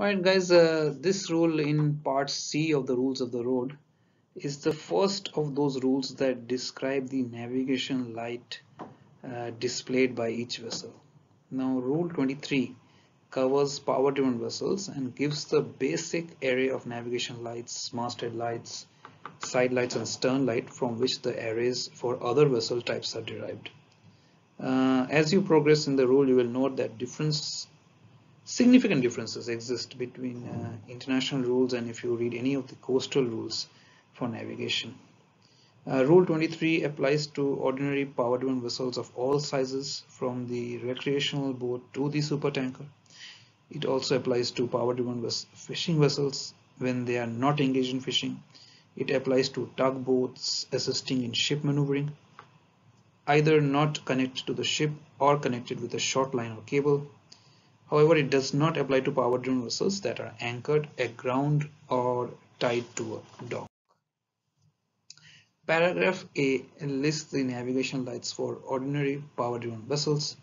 Alright guys, uh, this rule in part C of the rules of the road is the first of those rules that describe the navigation light uh, displayed by each vessel. Now rule 23 covers power driven vessels and gives the basic array of navigation lights, masthead lights, side lights and stern light from which the arrays for other vessel types are derived. Uh, as you progress in the rule you will note that difference significant differences exist between uh, international rules and if you read any of the coastal rules for navigation. Uh, Rule 23 applies to ordinary power-driven vessels of all sizes from the recreational boat to the supertanker. It also applies to power-driven fishing vessels when they are not engaged in fishing. It applies to tugboats assisting in ship maneuvering, either not connected to the ship or connected with a short line or cable However, it does not apply to power-driven vessels that are anchored aground or tied to a dock. Paragraph A lists the navigation lights for ordinary power-driven vessels.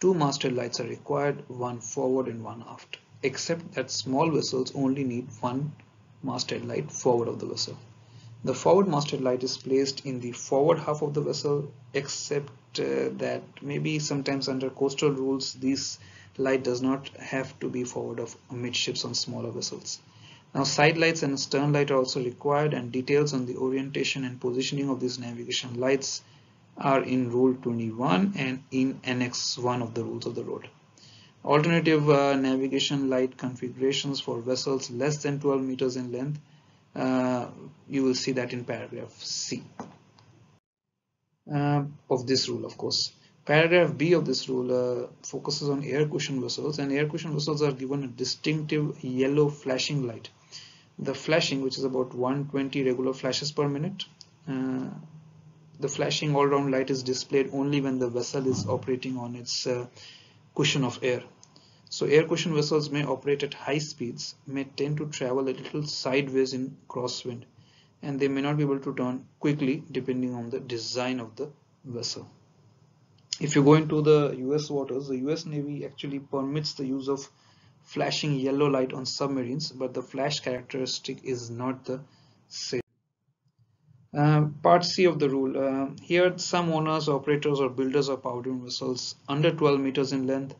Two masthead lights are required, one forward and one aft, except that small vessels only need one masthead light forward of the vessel. The forward masthead light is placed in the forward half of the vessel, except uh, that maybe sometimes under coastal rules these light does not have to be forward of midships on smaller vessels. Now side lights and stern light are also required and details on the orientation and positioning of these navigation lights are in rule 21 and in annex 1 of the rules of the road. Alternative uh, navigation light configurations for vessels less than 12 meters in length uh, you will see that in paragraph C uh, of this rule of course. Paragraph B of this rule uh, focuses on air cushion vessels and air cushion vessels are given a distinctive yellow flashing light. The flashing which is about 120 regular flashes per minute. Uh, the flashing all-round light is displayed only when the vessel is operating on its uh, cushion of air. So air cushion vessels may operate at high speeds, may tend to travel a little sideways in crosswind and they may not be able to turn quickly depending on the design of the vessel if you go into the US waters, the US Navy actually permits the use of flashing yellow light on submarines, but the flash characteristic is not the same. Uh, part C of the rule. Uh, here, some owners, operators, or builders of power vessels under 12 meters in length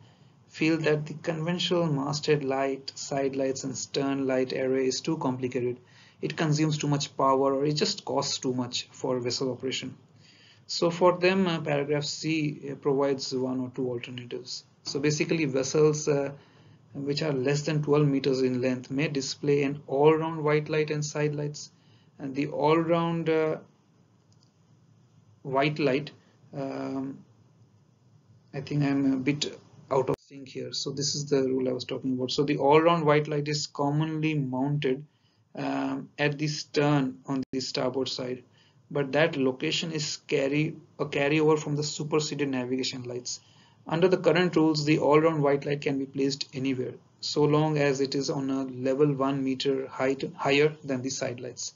feel that the conventional masthead light, side lights, and stern light array is too complicated. It consumes too much power, or it just costs too much for vessel operation. So for them, uh, paragraph C uh, provides one or two alternatives. So basically vessels uh, which are less than 12 meters in length may display an all-round white light and side lights. And the all-round uh, white light um, I think I'm a bit out of sync here. So this is the rule I was talking about. So the all-round white light is commonly mounted um, at the stern on the starboard side but that location is carry a carryover from the superseded navigation lights. Under the current rules, the all-round white light can be placed anywhere, so long as it is on a level 1 meter height higher than the side lights.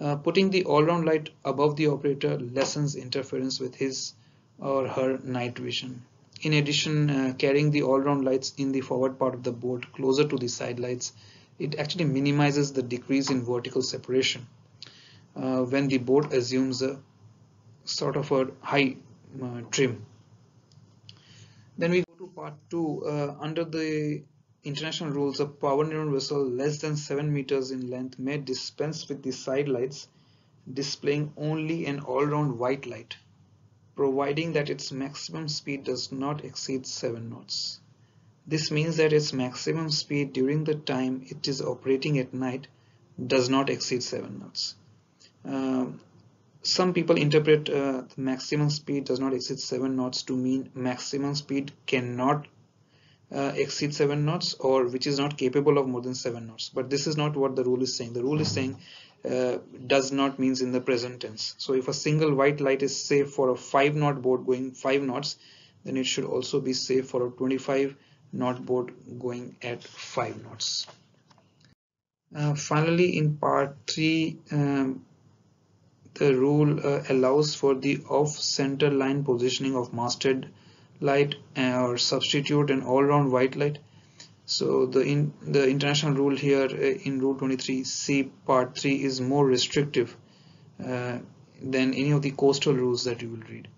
Uh, putting the all-round light above the operator lessens interference with his or her night vision. In addition, uh, carrying the all-round lights in the forward part of the boat closer to the side lights, it actually minimizes the decrease in vertical separation uh, when the boat assumes a sort of a high uh, trim. Then we go to part 2. Uh, under the international rules, a power driven vessel less than 7 meters in length may dispense with the side lights, displaying only an all-round white light, providing that its maximum speed does not exceed 7 knots. This means that its maximum speed during the time it is operating at night does not exceed 7 knots. Um, some people interpret uh, maximum speed does not exceed 7 knots to mean maximum speed cannot uh, exceed 7 knots or which is not capable of more than 7 knots. But this is not what the rule is saying. The rule is saying uh, does not means in the present tense. So if a single white light is safe for a 5 knot boat going 5 knots then it should also be safe for a 25 knot boat going at 5 knots. Uh, finally in part 3 um, rule uh, allows for the off-center line positioning of masthead light or substitute an all-round white light. so the in the international rule here uh, in rule 23 c part 3 is more restrictive uh, than any of the coastal rules that you will read